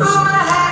Oh,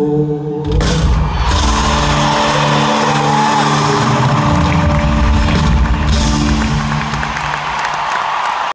Oh.